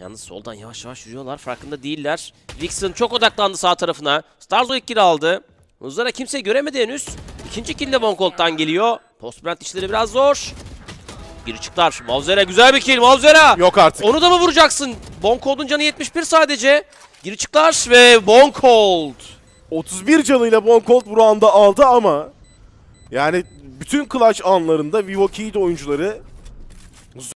Yalnız soldan yavaş yavaş yürüyorlar. Farkında değiller. Vixen çok odaklandı sağ tarafına. Starzo ilk kill aldı. Uzlara kimse göremedi henüz. İkinci kill de Bonkolt'tan geliyor. Postbrand işleri biraz zor. Geri çıktılar. Mavzera güzel bir kill. Mavzera. Yok artık. Onu da mı vuracaksın? Bonkolt'un canı 71 sadece. Geri çıktılar ve Bonkolt. 31 canıyla Bonkolt bu anda aldı ama yani bütün clutch anlarında Vivo Kid oyuncuları